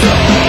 soul